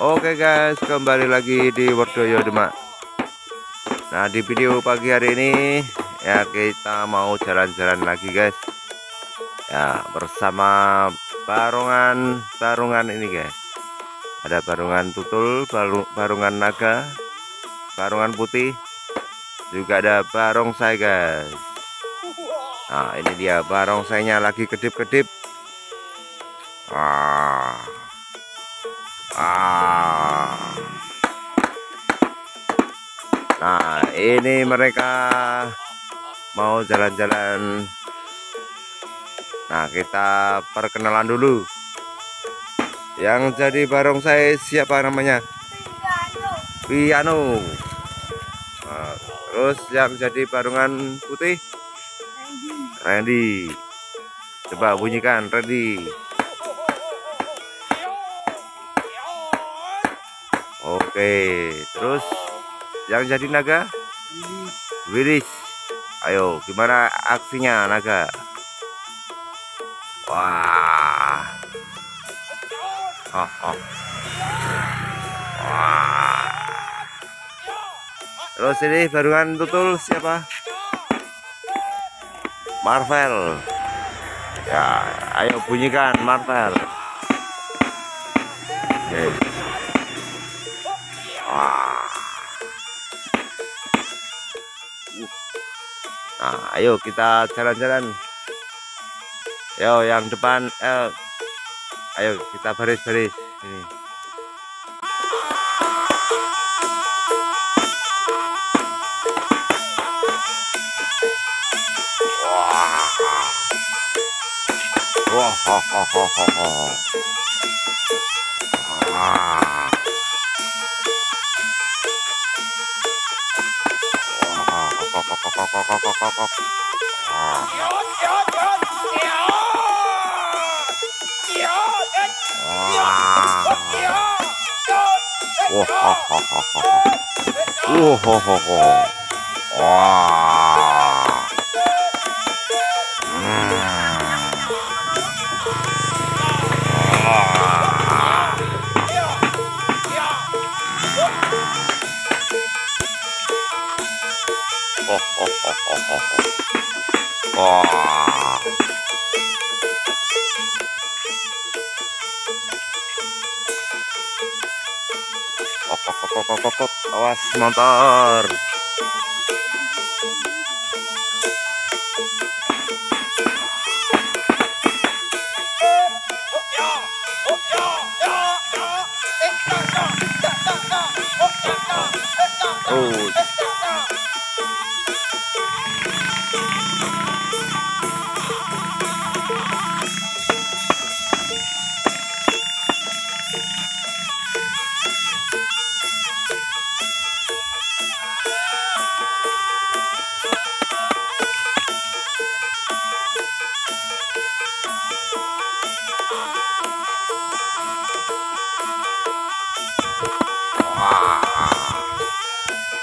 Oke guys, kembali lagi di Wardoyo Demak. Nah, di video pagi hari ini ya kita mau jalan-jalan lagi guys. Ya, bersama barongan-barongan ini guys. Ada barongan tutul, barongan naga, barongan putih, juga ada barongsai guys. Nah, ini dia barongsainya lagi kedip-kedip. Ah. Ah. Ini mereka mau jalan-jalan. Nah, kita perkenalan dulu. Yang jadi barongsai siapa namanya? Piano. Nah, terus yang jadi barongan putih? Randy. Coba bunyikan Randy. Oke, terus yang jadi naga? Wiris. Ayo, gimana aksinya naga? Wah. Oh, oh. Wah. Terus ini baruan tutul siapa? Marvel ya ayo bunyikan Marvel Oke. nah ayo kita jalan-jalan. Yo yang depan eh, ayo kita baris-baris. Ini. Wah, ha, ha, ha, ha, ha. 오호호호호 와 Wah. Awas motor.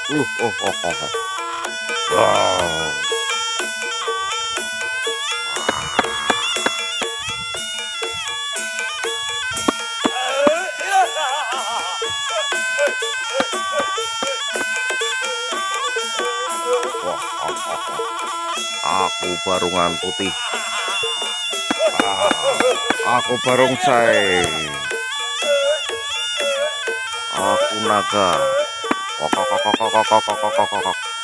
Uh, oh, oh, oh, oh. Wow. Aku barungan putih. Ah, aku barongsai. Aku naga. どどどどどどどどどどど。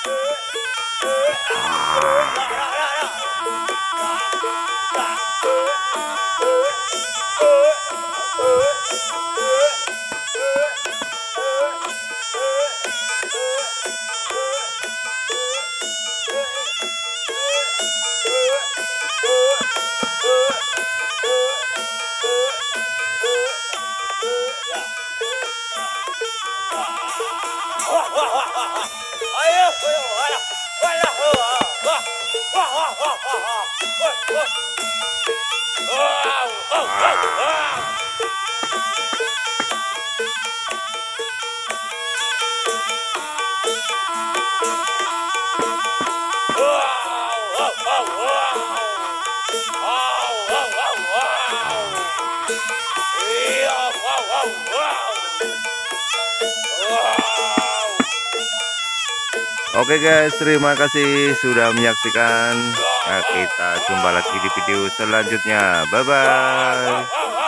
Wow, wow, wow. Oke guys, terima kasih sudah menyaksikan. Nah, kita jumpa lagi di video selanjutnya. Bye bye.